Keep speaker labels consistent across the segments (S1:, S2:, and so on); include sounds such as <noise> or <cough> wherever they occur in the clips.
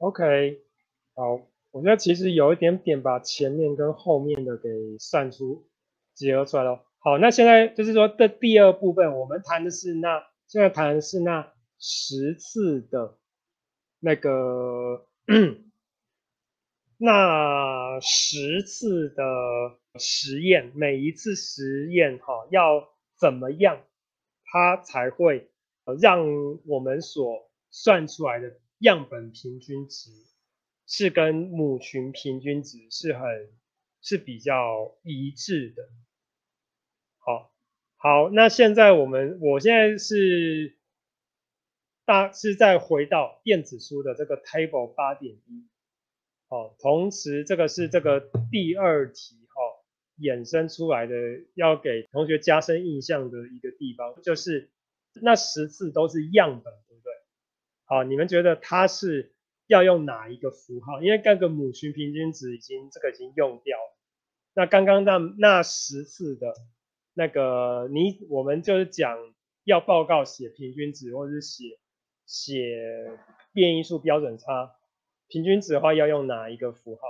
S1: OK，好，我觉得其实有一点点把前面跟后面的给算出结合出来了。好，那现在就是说的第二部分，我们谈的是那现在谈的是那十次的那个那十次的实验，每一次实验哈要怎么样，它才会让我们所算出来的。样本平均值是跟母群平均值是很是比较一致的。好，好，那现在我们我现在是大是在回到电子书的这个 table 八点一。好，同时这个是这个第二题哈衍生出来的，要给同学加深印象的一个地方，就是那十次都是样本。好，你们觉得它是要用哪一个符号？因为那个母群平均值已经这个已经用掉了。那刚刚那那十次的那个，你我们就是讲要报告写平均值，或者是写写变异数标准差。平均值的话要用哪一个符号？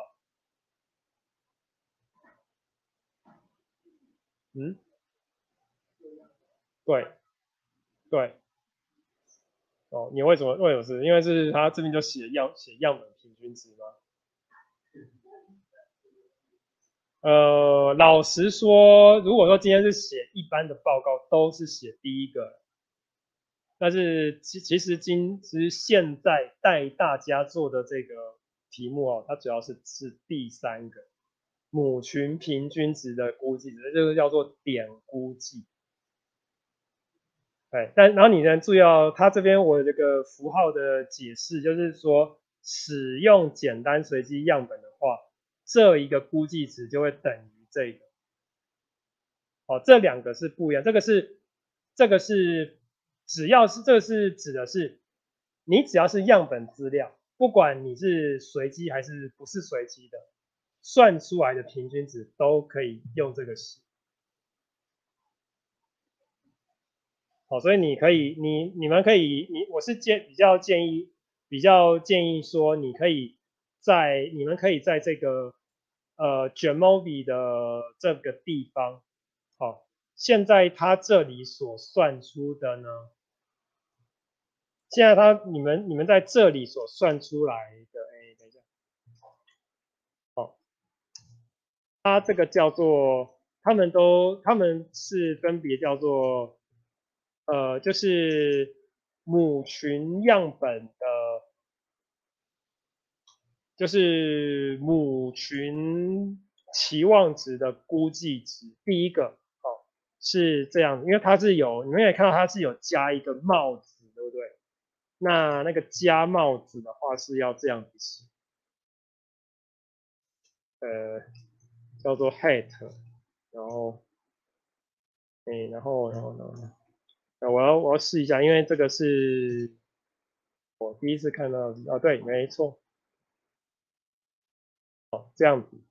S1: 嗯，对，对。哦，你为什么为什么是？因为是他这边就写样写样本平均值吗？呃，老实说，如果说今天是写一般的报告，都是写第一个。但是其其实今其实现在带大家做的这个题目哦，它主要是是第三个母群平均值的估计值，这个叫做点估计。对，但然后你呢？注意哦，它这边我这个符号的解释就是说，使用简单随机样本的话，这一个估计值就会等于这个。哦，这两个是不一样，这个是这个是只要是这个是指的是，你只要是样本资料，不管你是随机还是不是随机的，算出来的平均值都可以用这个式。好，所以你可以，你你们可以，你我是建比较建议，比较建议说，你可以在你们可以在这个呃卷毛比的这个地方，好，现在它这里所算出的呢，现在它你们你们在这里所算出来的，哎，等一下，好，它这个叫做，他们都他们是分别叫做。呃，就是母群样本的，就是母群期望值的估计值。第一个，哦，是这样，因为它是有，你们也看到它是有加一个帽子，对不对？那那个加帽子的话是要这样子写，呃，叫做 hat，然后，哎，然后，然后，然后。我要我要试一下，因为这个是我第一次看到哦，对，没错，哦，这样子，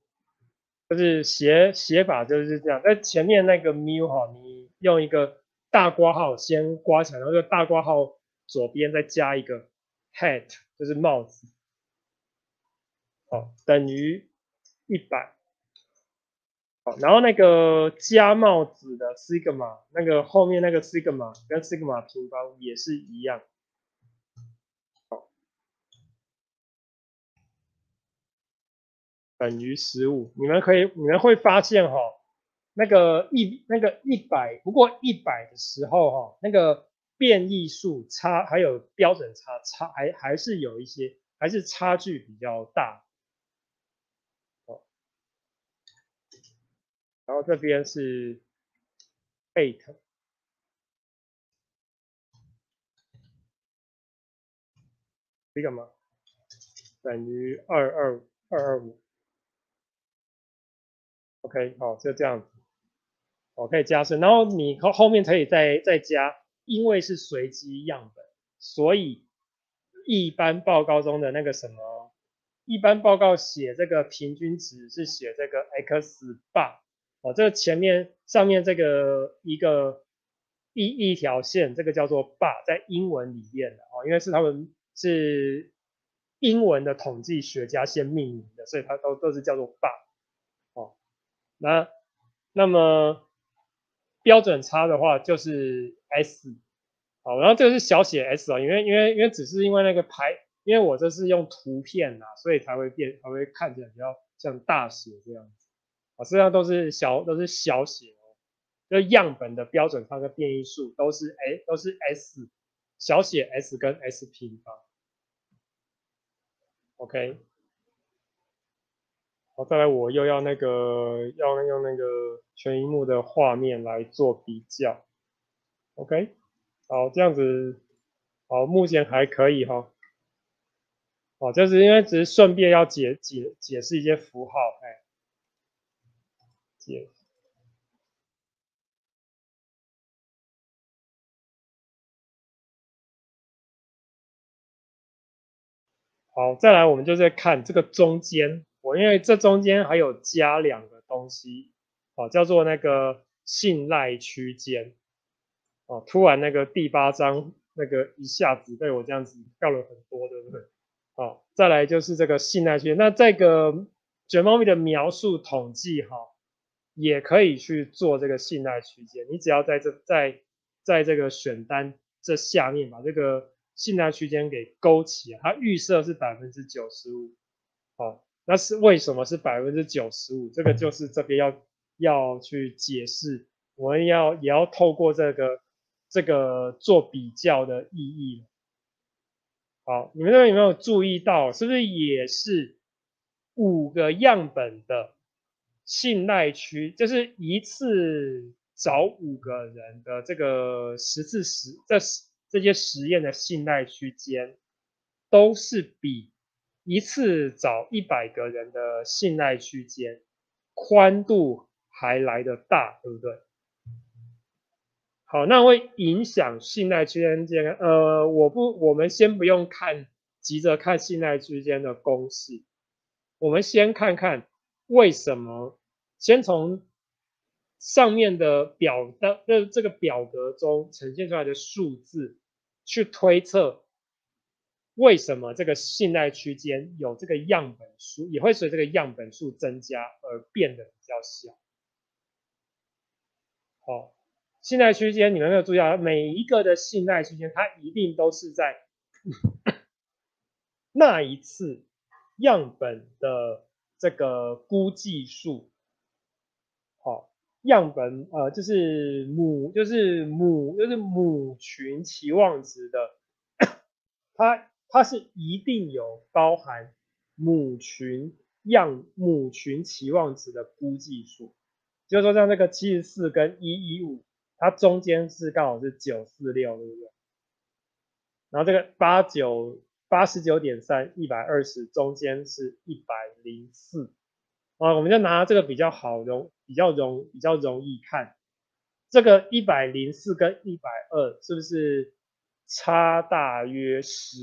S1: 就是写写法就是这样，那前面那个 mu 哈，你用一个大括号先刮起来，然后大括号左边再加一个 hat，就是帽子，好，等于一百。好，然后那个加帽子的 sigma，那个后面那个 sigma 跟 sigma 平方也是一样，好，等于十五。你们可以，你们会发现哈，那个一那个一百，不过一百的时候哈，那个变异数差还有标准差差还还是有一些，还是差距比较大。然后这边是 eight，这个吗？等于二二二二五。OK，好，就这样子。我可以加深，然后你后后面可以再再加，因为是随机样本，所以一般报告中的那个什么，一般报告写这个平均值是写这个 x 八。哦，这个前面上面这个一个一一条线，这个叫做 bar，在英文里面的哦，因为是他们是英文的统计学家先命名的，所以它都都是叫做 bar。哦，那那么标准差的话就是 s。好，然后这个是小写 s 哦，因为因为因为只是因为那个排，因为我这是用图片呐，所以才会变，才会看起来比较像大写这样。啊，实际上都是小都是小写哦，就样本的标准差跟变异数都是哎都是 s，小写 s 跟 s 平方。OK，好，再来我又要那个要用那个全荧幕的画面来做比较。OK。好，这样子，好，目前还可以哈。哦，就是因为只是顺便要解解解释一些符号，哎，解。好，再来，我们就在看这个中间，我因为这中间还有加两个东西，哦，叫做那个信赖区间。哦，突然那个第八章那个一下子被我这样子掉了很多，对不对？好，再来就是这个信赖区间。那这个卷毛咪的描述统计哈，也可以去做这个信赖区间。你只要在这在在这个选单这下面把这个信赖区间给勾起，它预设是百分之九十五。好，那是为什么是百分之九十五？这个就是这边要要去解释，我们要也要透过这个。这个做比较的意义，好，你们这边有没有注意到，是不是也是五个样本的信赖区，就是一次找五个人的这个十次实这这些实验的信赖区间，都是比一次找一百个人的信赖区间宽度还来得大，对不对？好，那会影响信赖区间。呃，我不，我们先不用看，急着看信赖区间的公式。我们先看看为什么，先从上面的表的这这个表格中呈现出来的数字去推测，为什么这个信赖区间有这个样本数也会随这个样本数增加而变得比较小。好。信赖区间，你们有没有注意到，每一个的信赖区间，它一定都是在 <coughs> 那一次样本的这个估计数，好，样本呃就是母就是母就是母群期望值的，它它是一定有包含母群样母群期望值的估计数，就是说像那个七十四跟一一五。它中间是刚好是九四六，对不对？然后这个八九八十九点三一百二十中间是一百零四啊，我们就拿这个比较好容比较容比较容易看，这个一百零四跟一百二是不是差大约十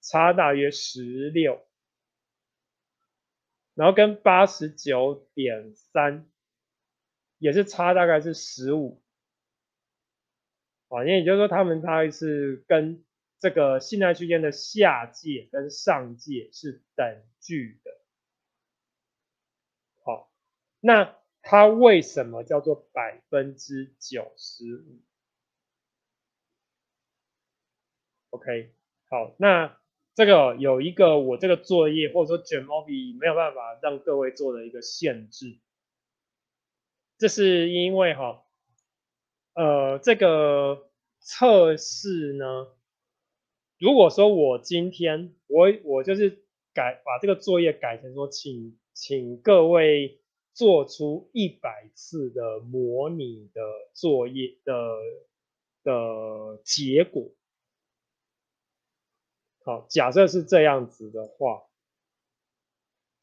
S1: 差大约十六？然后跟八十九点三也是差大概是十五。啊，那也就是说，他们大概是跟这个信赖区间的下界跟上界是等距的。好，那它为什么叫做百分之九十五？OK，好，那这个有一个我这个作业或者说卷毛笔没有办法让各位做的一个限制，这是因为哈。呃，这个测试呢，如果说我今天我我就是改把这个作业改成说，请请各位做出一百次的模拟的作业的的结果。好，假设是这样子的话，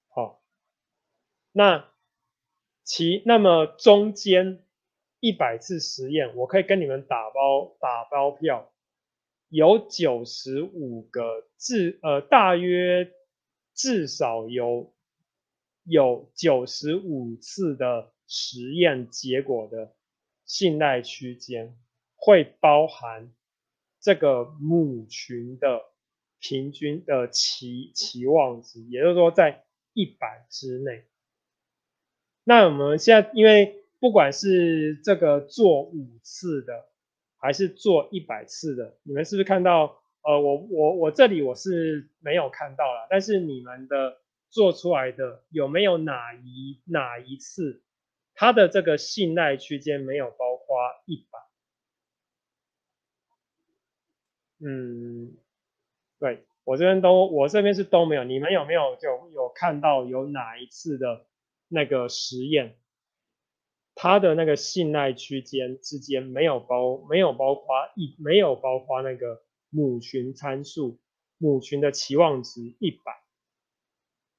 S1: 好，那其那么中间。一百次实验，我可以跟你们打包打包票，有九十五个至呃大约至少有有九十五次的实验结果的信赖区间，会包含这个母群的平均的期期望值，也就是说在一百之内。那我们现在因为不管是这个做五次的，还是做一百次的，你们是不是看到？呃，我我我这里我是没有看到了，但是你们的做出来的有没有哪一哪一次，它的这个信赖区间没有包括一百？嗯，对我这边都我这边是都没有，你们有没有就有看到有哪一次的那个实验，它的那个信赖区间之间没有包没有包括一没有包括那个。母群参数，母群的期望值一百，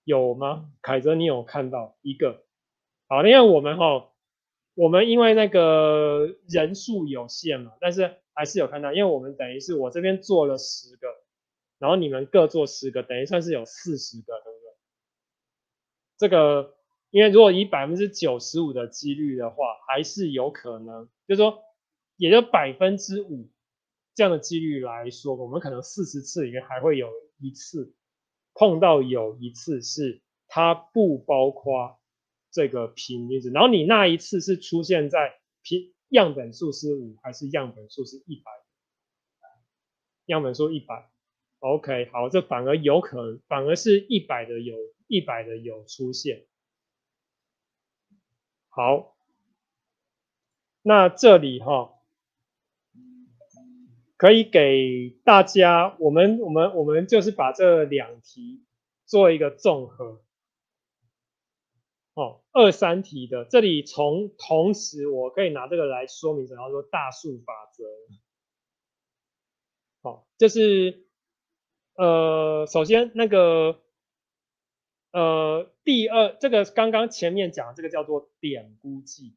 S1: 有吗？凯泽，你有看到一个？好，因为我们哈，我们因为那个人数有限嘛，但是还是有看到，因为我们等于是我这边做了十个，然后你们各做十个，等于算是有四十个，对不对？这个，因为如果以百分之九十五的几率的话，还是有可能，就是说，也就百分之五。这样的几率来说，我们可能四十次里面还会有一次碰到有一次是它不包括这个平均值，然后你那一次是出现在平样本数是五还是样本数是一百？样本数一百，OK，好，这反而有可能，反而是一百的有一百的有出现。好，那这里哈。可以给大家，我们我们我们就是把这两题做一个综合，哦，二三题的这里从同时我可以拿这个来说明，然后说大数法则，好，就是呃，首先那个呃，第二这个刚刚前面讲这个叫做点估计。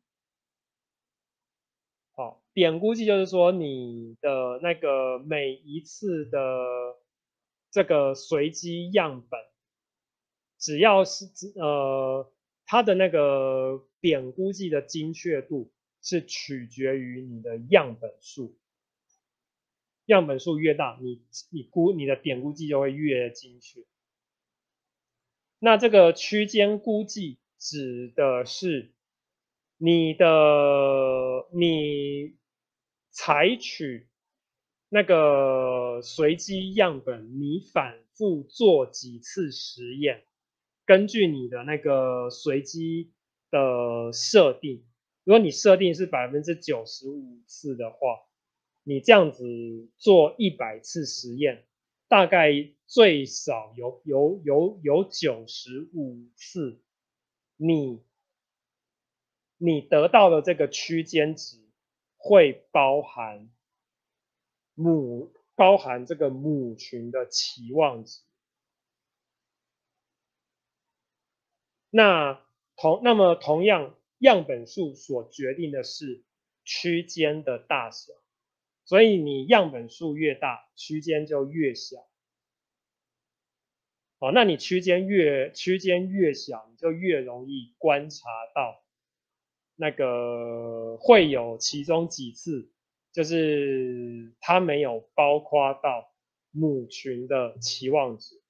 S1: 好，点估计就是说你的那个每一次的这个随机样本，只要是呃它的那个点估计的精确度是取决于你的样本数，样本数越大，你你估你的点估计就会越精确。那这个区间估计指的是。你的你采取那个随机样本，你反复做几次实验，根据你的那个随机的设定，如果你设定是百分之九十五次的话，你这样子做一百次实验，大概最少有有有有九十五次，你。你得到的这个区间值会包含母包含这个母群的期望值。那同那么同样样本数所决定的是区间的大小，所以你样本数越大，区间就越小。哦，那你区间越区间越小，你就越容易观察到。那个会有其中几次，就是它没有包括到母群的期望值。